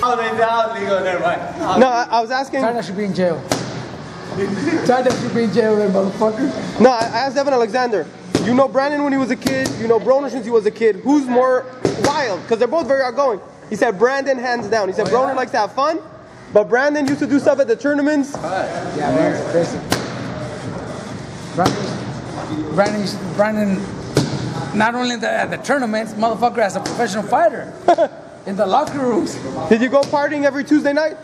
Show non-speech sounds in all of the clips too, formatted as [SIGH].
Oh, they down legal. Never mind. No, I, I was asking. China should be in jail. China should be in jail, that motherfucker. No, I asked Devon Alexander. You know Brandon when he was a kid. You know Broner since he was a kid. Who's more wild? Because they're both very outgoing. He said Brandon hands down. He said oh, Broner likes to have fun, but Brandon used to do stuff at the tournaments. Yeah, man, it's crazy. Brandon, Brandon, not only the, at the tournaments, motherfucker as a professional fighter. [LAUGHS] in the locker rooms. Did you go partying every Tuesday night?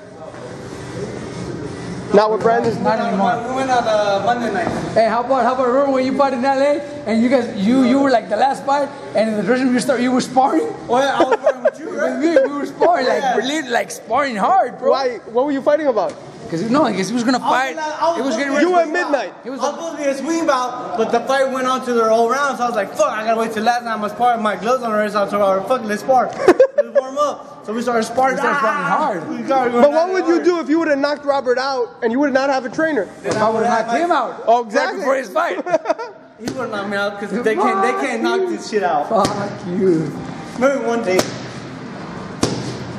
Not with Brandon. Not anymore. We went on a Monday night. Hey, how about how about remember when you fought in LA and you guys you you were like the last fight and in the dressing room you start you were sparring? Oh, yeah, I was fighting with you, [LAUGHS] right? we, we were sparring like [LAUGHS] Yeah. really like sparring hard, bro. Why? What were you fighting about? Because no, because he was gonna fight. I was It was getting ready. You be at midnight. It was I was supposed to be a swing bout, but the fight went on to their whole round, so I was like, fuck, I gotta wait till last night. I'm gonna spar my gloves on the wrist. I told her, fuck, let's spar. [LAUGHS] let's warm up. So we started sparring. We started sparring ah, ah, ah. hard. We started But what would it you do if you would have knocked Robert out and you would not have a trainer? If I would have knocked him out. Oh, exactly. Right before his fight. [LAUGHS] He would knock me out because they can't, they can't knock this shit out. Fuck you. Maybe one day.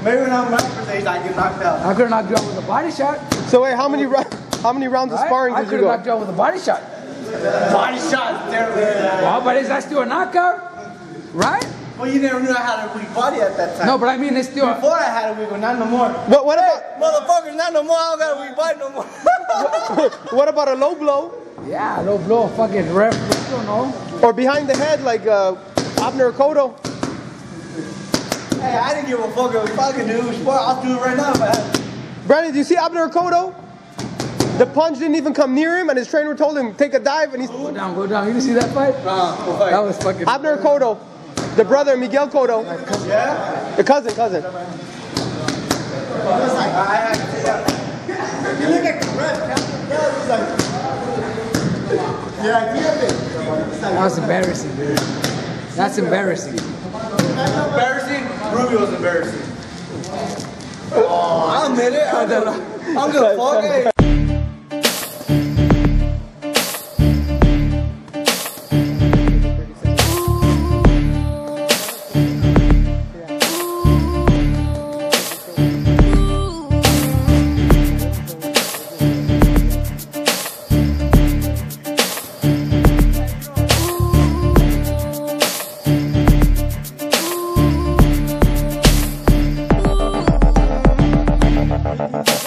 Maybe when I'm my first age, I get knocked out. I could have knocked you out with a body shot. So wait, how many rou- how many rounds of Right? sparring I did could you have go? knocked you out with a body shot. Body shot, terrible. Well, but is that still a knockout? Right? Well, you never knew I had a weak body at that time. No, but I mean it's still. Before I had a weak one, not no more. What, what about Motherfuckers, not no more. I don't got a weak body no more. [LAUGHS] what about a low blow Yeah, low blow, fucking ref. I don't know. or behind the head like uh, Abner Cotto? hey, I didn't give a fuck if I could do it. I'll do it right now if I had to. Brandon, do you see Abner Cotto? The punch didn't even come near him, and his trainer told him take a dive, and he's Go down, go down. You didn't see that fight? Uh, we'll fight. That was fucking. Abner Cotto, the brother Miguel Cotto, yeah? the cousin, cousin. You look at the ref, Captain Bell, he's like, yeah, I get it. That was embarrassing, dude. That's embarrassing. Embarrassing? Ruby was embarrassing. Oh, I admit it. I'm gonna, I'm gonna fuck it. Thank